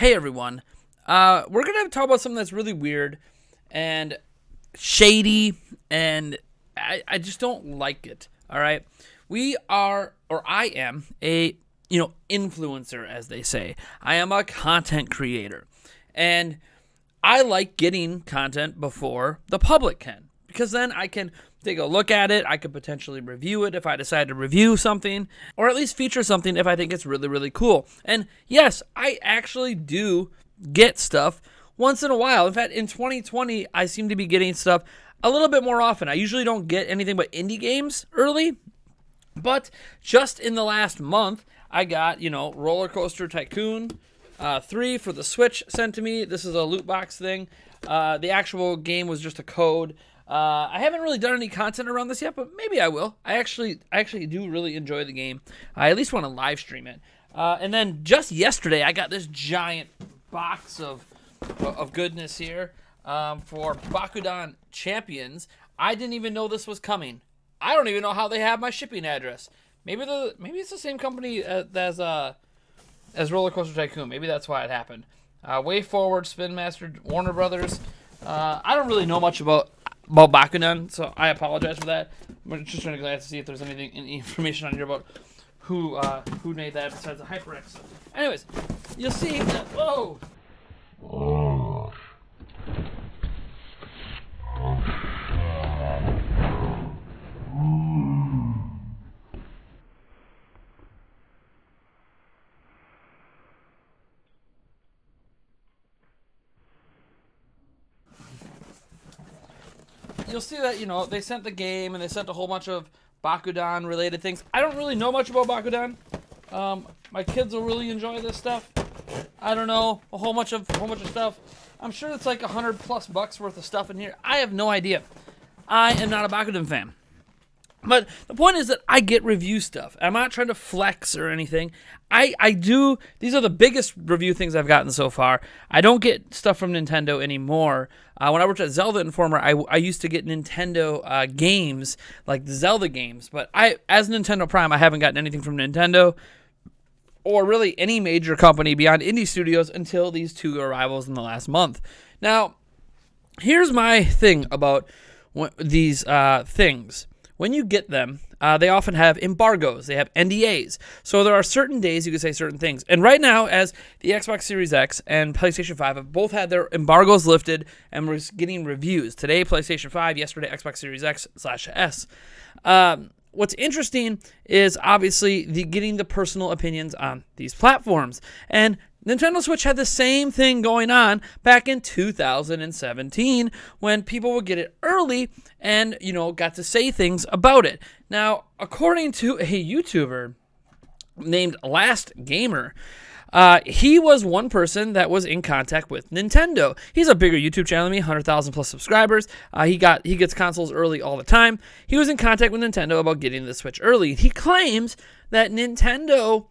Hey everyone, uh, we're gonna talk about something that's really weird and shady, and I, I just don't like it. All right, we are, or I am, a you know influencer, as they say. I am a content creator, and I like getting content before the public can because then I can take a look at it. I could potentially review it if I decide to review something, or at least feature something if I think it's really, really cool. And yes, I actually do get stuff once in a while. In fact, in 2020, I seem to be getting stuff a little bit more often. I usually don't get anything but indie games early, but just in the last month, I got, you know, Roller Coaster Tycoon uh, 3 for the Switch sent to me. This is a loot box thing. Uh, the actual game was just a code. Uh, I haven't really done any content around this yet, but maybe I will. I actually, I actually do really enjoy the game. I at least want to live stream it. Uh, and then just yesterday, I got this giant box of of goodness here um, for Bakugan Champions. I didn't even know this was coming. I don't even know how they have my shipping address. Maybe the maybe it's the same company uh, as uh as Roller Coaster Tycoon. Maybe that's why it happened. Uh, WayForward, Spin Master, Warner Brothers. Uh, I don't really know much about about so I apologize for that. I'm just trying to glance to see if there's anything, any information on here about who uh, who made that besides the HyperX. Anyways, you'll see that. Whoa. You'll see that you know they sent the game and they sent a whole bunch of Bakugan related things. I don't really know much about Bakugan. Um, my kids will really enjoy this stuff. I don't know a whole bunch of a whole bunch of stuff. I'm sure it's like a hundred plus bucks worth of stuff in here. I have no idea. I am not a Bakugan fan. But the point is that I get review stuff. I'm not trying to flex or anything. I, I do, these are the biggest review things I've gotten so far. I don't get stuff from Nintendo anymore. Uh, when I worked at Zelda Informer, I, I used to get Nintendo uh, games, like the Zelda games. But I, as Nintendo Prime, I haven't gotten anything from Nintendo or really any major company beyond indie studios until these two arrivals in the last month. Now, here's my thing about these uh, things when you get them, uh, they often have embargoes. They have NDAs. So there are certain days you can say certain things. And right now, as the Xbox Series X and PlayStation 5 have both had their embargoes lifted and we're getting reviews. Today, PlayStation 5. Yesterday, Xbox Series X slash S. Um, what's interesting is obviously the getting the personal opinions on these platforms. And Nintendo Switch had the same thing going on back in 2017 when people would get it early and, you know, got to say things about it. Now, according to a YouTuber named Last Gamer, uh, he was one person that was in contact with Nintendo. He's a bigger YouTube channel than me, 100,000 plus subscribers. Uh, he got he gets consoles early all the time. He was in contact with Nintendo about getting the Switch early. He claims that Nintendo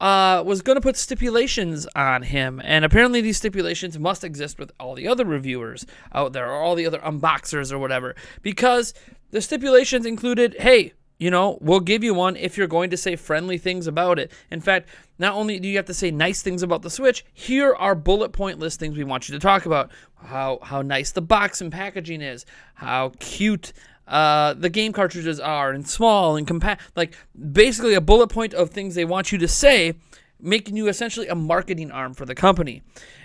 uh, was going to put stipulations on him, and apparently these stipulations must exist with all the other reviewers out there, or all the other unboxers, or whatever, because the stipulations included, hey, you know, we'll give you one if you're going to say friendly things about it. In fact, not only do you have to say nice things about the Switch, here are bullet point list things we want you to talk about. How how nice the box and packaging is, how cute uh, the game cartridges are and small and compact. Like basically a bullet point of things they want you to say, making you essentially a marketing arm for the company.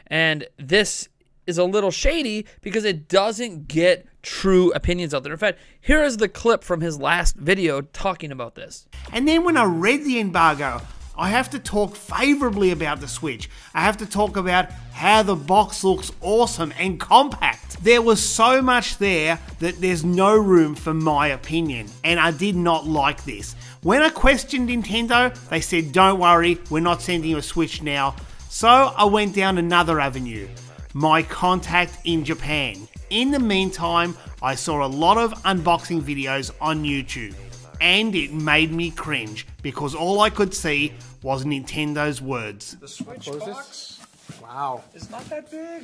And this is a little shady because it doesn't get true opinions out there. In fact, here is the clip from his last video talking about this. And then when I read the embargo, I have to talk favorably about the Switch. I have to talk about how the box looks awesome and compact. There was so much there that there's no room for my opinion, and I did not like this. When I questioned Nintendo, they said, Don't worry, we're not sending you a Switch now. So I went down another avenue my contact in Japan. In the meantime, I saw a lot of unboxing videos on YouTube and it made me cringe because all I could see was Nintendo's words. The Switch box. Wow. It's not that big.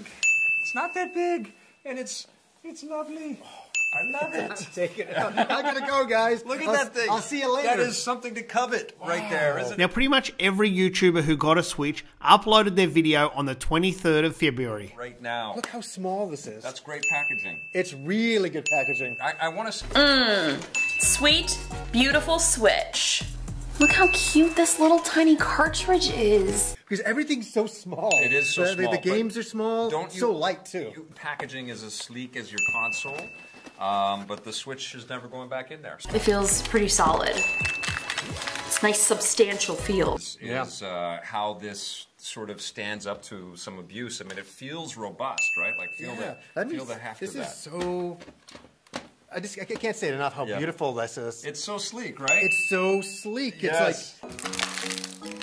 It's not that big, and it's it's lovely. I love it. Take it out. I gotta go, guys. Look at I'll- that thing. I'll see you later. That is something to covet right there, isn't it? Now, pretty much every YouTuber who got a Switch uploaded their video on the 23rd of February. Right now. Look how small this is. That's great packaging. It's really good packaging. I, I want to. Mmm. Sweet, beautiful Switch. Look how cute this little tiny cartridge is. Because everything's so small. It is so the, the- small, The, but games are small. Don't you, so light too. you- packaging is as sleek as your console, um, but the Switch is never going back in there. It feels pretty solid. It's nice, substantial feel. Is uh, how this sort of stands up to some abuse. I mean, it feels robust, right? Like feel yeah. the That feel the heft this of is so. I just I can't say it enough how Yeah. beautiful this is. It's so sleek, right? It's so sleek. yes. It's like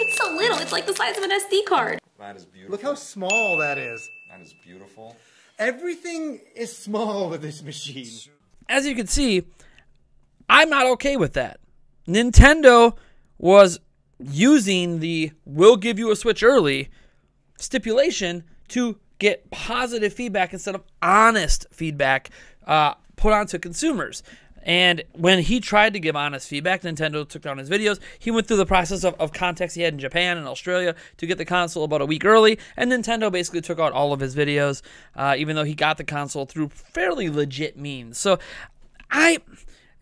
It's so little, it's like the size of an SD card. that is beautiful. look how small that is. that is beautiful. Everything is small with this machine. as you can see, I'm not okay with that. Nintendo was using the we'll give you a Switch early" stipulation to get positive feedback instead of honest feedback uh, put onto consumers. And when he tried to give honest feedback, Nintendo took down his videos. He went through the process of, of contacts he had in Japan and Australia to get the console about a week early. And Nintendo basically took out all of his videos, uh, even though he got the console through fairly legit means. So I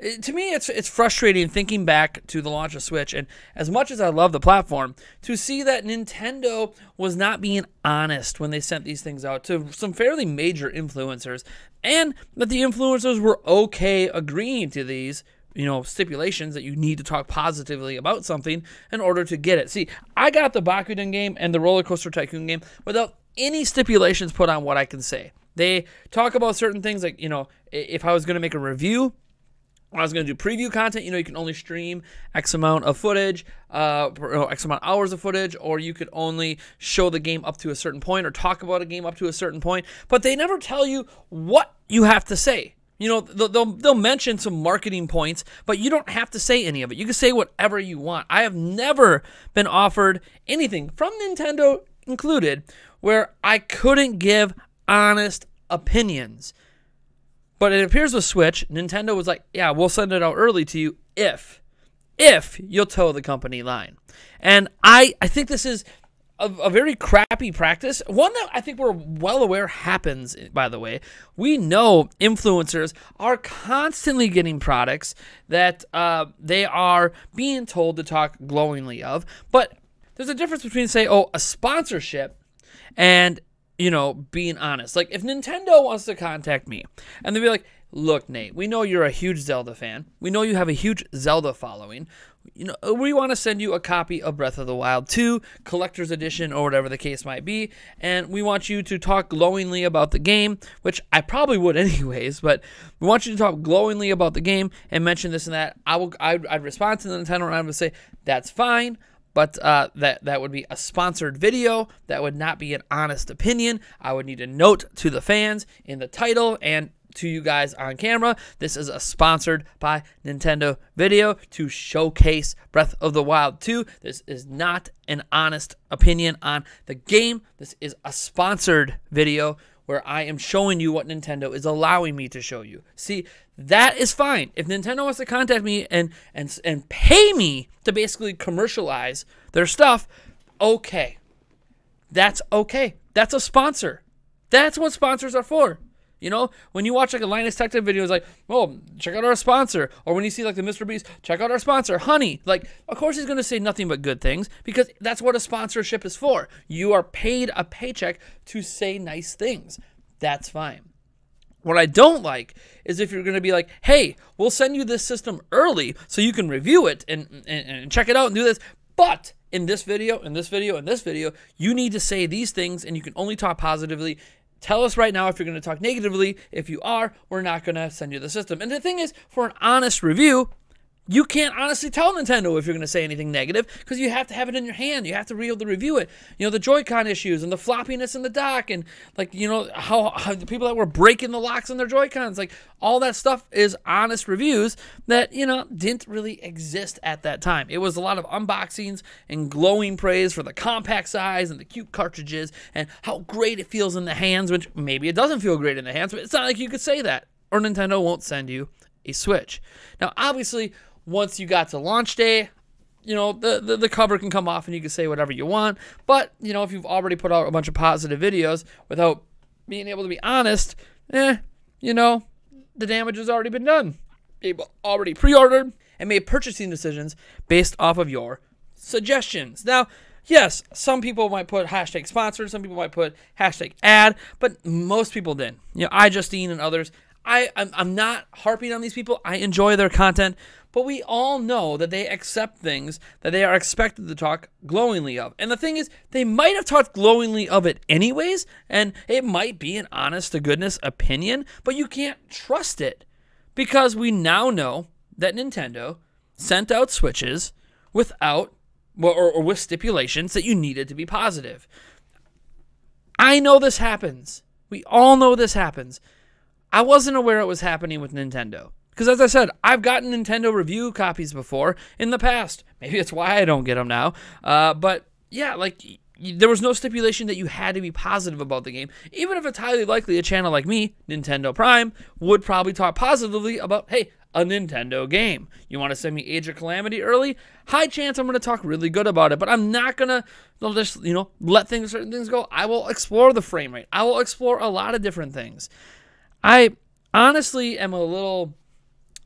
to me it's it's frustrating thinking back to the launch of Switch and as much as I love the platform to see that Nintendo was not being honest when they sent these things out to some fairly major influencers and that the influencers were okay agreeing to these you know stipulations that you need to talk positively about something in order to get it. See, I got the Bakugan game and the Roller Coaster Tycoon game without any stipulations put on what I can say. They talk about certain things like, you know, if I was going to make a review, I was going to do preview content, you know, you can only stream X amount of footage, uh, or, X amount of hours of footage, or you could only show the game up to a certain point or talk about a game up to a certain point. But they never tell you what you have to say. You know, they'll, they'll mention some marketing points, but you don't have to say any of it. You can say whatever you want. I have never been offered anything from Nintendo included where I couldn't give honest opinions. But it appears with Switch, Nintendo was like, yeah, we'll send it out early to you if, if you'll toe the company line. And I, I think this is a, a very crappy practice. One that I think we're well aware happens, by the way. We know influencers are constantly getting products that uh, they are being told to talk glowingly of. But there's a difference between, say, oh, a sponsorship and you know being honest. Like if nintendo wants to contact me and they'll be like look nate we know you're a huge zelda fan. We know you have a huge zelda following. You know uh, we want to send you a copy of breath of the wild 2 collector's edition or whatever the case might be and we want you to talk glowingly about the game which i probably would anyways but we want you to talk glowingly about the game and mention this and that. I will i'd, I'd respond to the nintendo and i would say that's fine but uh, that that would be a sponsored video. That would not be an honest opinion. I would need a note to the fans in the title and to you guys on camera. This is a sponsored by Nintendo video to showcase Breath of the Wild 2. This is not an honest opinion on the game. This is a sponsored video where I am showing you what Nintendo is allowing me to show you. See, that is fine. If Nintendo wants to contact me and and and pay me to basically commercialize their stuff, okay. That's okay. That's a sponsor. That's what sponsors are for. You know, when you watch like a Linus Tech Tip video, it's like, oh, check out our sponsor. Or when you see like the Mr. Beast, check out our sponsor, Honey. Like, of course he's going to say nothing but good things because that's what a sponsorship is for. You are paid a paycheck to say nice things. That's fine. What I don't like is if you're going to be like, hey, we'll send you this system early so you can review it and, and, and check it out and do this. But in this video, in this video, in this video, you need to say these things and you can only talk positively. Tell us right now if you're going to talk negatively. If you are, we're not going to send you the system. And the thing is, for an honest review, you can't honestly tell Nintendo if you're going to say anything negative because you have to have it in your hand. You have to be able to review it. You know, the Joy-Con issues and the floppiness in the dock and like, you know, how, how the people that were breaking the locks on their Joy-Cons, like all that stuff is honest reviews that, you know, didn't really exist at that time. It was a lot of unboxings and glowing praise for the compact size and the cute cartridges and how great it feels in the hands, which maybe it doesn't feel great in the hands, but it's not like you could say that. or Nintendo won't send you a Switch. Now, obviously, once you got to launch day, you know, the, the, the cover can come off and you can say whatever you want. But, you know, if you've already put out a bunch of positive videos without being able to be honest, eh, you know, the damage has already been done. People already pre ordered and made purchasing decisions based off of your suggestions. Now, yes, some people might put hashtag sponsored, some people might put hashtag ad, but most people didn't. You know, iJustine, and others. I, I'm, I'm not harping on these people. I enjoy their content, but we all know that they accept things that they are expected to talk glowingly of. And the thing is, they might have talked glowingly of it anyways, and it might be an honest to goodness opinion, but you can't trust it because we now know that Nintendo sent out Switches without or, or with stipulations that you needed to be positive. I know this happens. We all know this happens. I wasn't aware it was happening with Nintendo. Because as I said, I've gotten Nintendo review copies before in the past. Maybe that's why I don't get them now. Uh, but yeah, like there was no stipulation that you had to be positive about the game. Even if it's highly likely a channel like me, Nintendo Prime, would probably talk positively about, hey, a Nintendo game. You want to send me Age of Calamity early? High chance I'm going to talk really good about it, but I'm not going to just, you know, let things certain things go. I will explore the frame rate. I will explore a lot of different things. I honestly am a little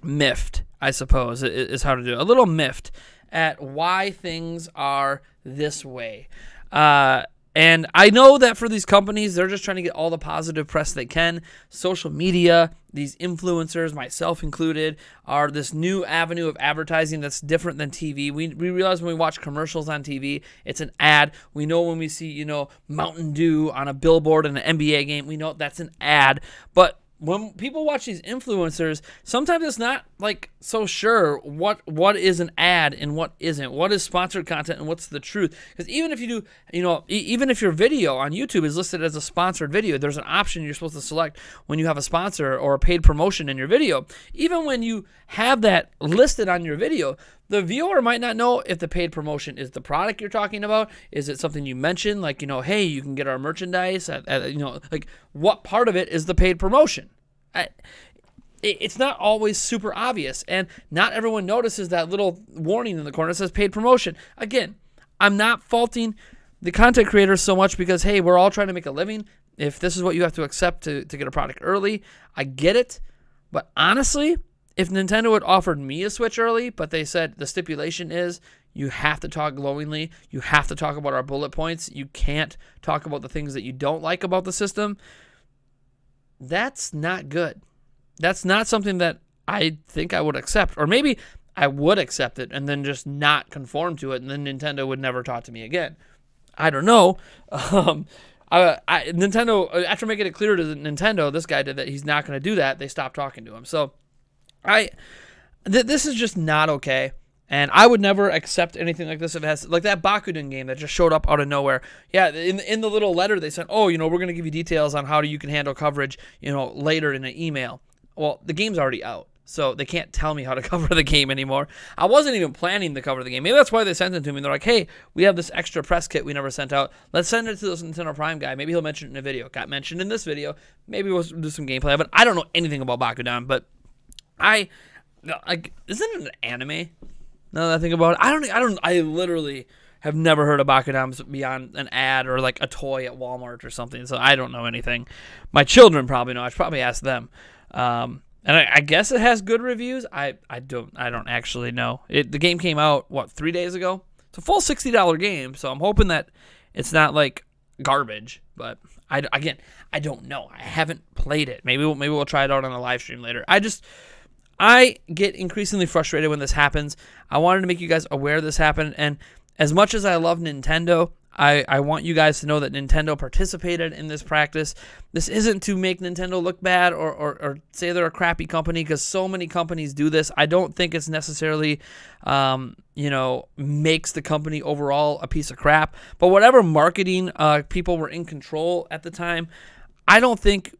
miffed, I suppose, is how to do it. A little miffed at why things are this way. Uh, and I know that for these companies, they're just trying to get all the positive press they can. Social media, these influencers, myself included, are this new avenue of advertising that's different than TV. We, we realize when we watch commercials on TV, it's an ad. We know when we see, you know, Mountain Dew on a billboard in an NBA game, we know that's an ad. But when people watch these influencers, sometimes it's not like so sure what what is an ad and what isn't. What is sponsored content and what's the truth? Because even if you do, you know, e- even if your video on YouTube is listed as a sponsored video, there's an option you're supposed to select when you have a sponsor or a paid promotion in your video. Even when you have that listed on your video, the viewer might not know if the paid promotion is the product you're talking about. Is it something you mentioned, like you know, hey, you can get our merchandise at, at you know, like what part of it is the paid promotion? I, it's not always super obvious, and not everyone notices that little warning in the corner that says paid promotion. Again, I'm not faulting the content creators so much because hey, we're all trying to make a living. If this is what you have to accept to, to get a product early, I get it. But honestly, if Nintendo had offered me a Switch early, but they said the stipulation is you have to talk glowingly, you have to talk about our bullet points, you can't talk about the things that you don't like about the system, that's not good. That's not something that I think I would accept. Or maybe I would accept it and then just not conform to it, and then Nintendo would never talk to me again. I don't know. Um, I, I, Nintendo, after making it clear to Nintendo, this guy did that he's not going to do that. They stopped talking to him. So, I, th- this is just not okay. And I would never accept anything like this if it has like that Bakugan game that just showed up out of nowhere. Yeah, in in the little letter they sent, oh, you know, we're gonna give you details on how you can handle coverage, you know, later in an email. Well, the game's already out, so they can't tell me how to cover the game anymore. I wasn't even planning to cover the game. Maybe that's why they sent it to me. They're like, hey, we have this extra press kit we never sent out. Let's send it to this Nintendo Prime guy. Maybe he'll mention it in a video. Got mentioned in this video. Maybe we'll do some gameplay. But I don't know anything about Bakugan. But I like, isn't it an anime? Now that I think about it, I don't. I don't. I literally have never heard of Bakugans beyond an ad or like a toy at Walmart or something. So I don't know anything. My children probably know. I should probably ask them. Um, and I, I, guess it has good reviews. I, I don't I don't actually know. It the game came out what three days ago. It's a full sixty dollar game, so I'm hoping that it's not like garbage. But I again I don't know. I haven't played it. Maybe we'll, maybe we'll try it out on a live stream later. I just I get increasingly frustrated when this happens. I wanted to make you guys aware this happened, and as much as I love Nintendo, I, I want you guys to know that Nintendo participated in this practice. This isn't to make Nintendo look bad or, or, or say they're a crappy company because so many companies do this. I don't think it's necessarily, um, you know, makes the company overall a piece of crap. But whatever marketing uh, people were in control at the time, I don't think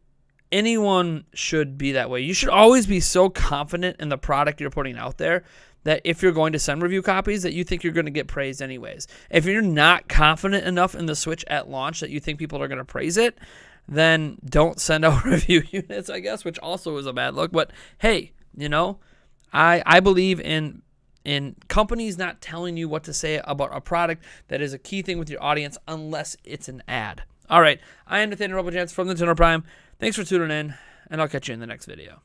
anyone should be that way. You should always be so confident in the product you're putting out there that if you're going to send review copies that you think you're going to get praised anyways. If you're not confident enough in the Switch at launch that you think people are going to praise it, then don't send out review units, I guess, which also is a bad look. But hey, you know, I I believe in in companies not telling you what to say about a product that is a key thing with your audience unless it's an ad. All right, I am Nathaniel Robochance from Nintendo Prime. Thanks for tuning in, and I'll catch you in the next video.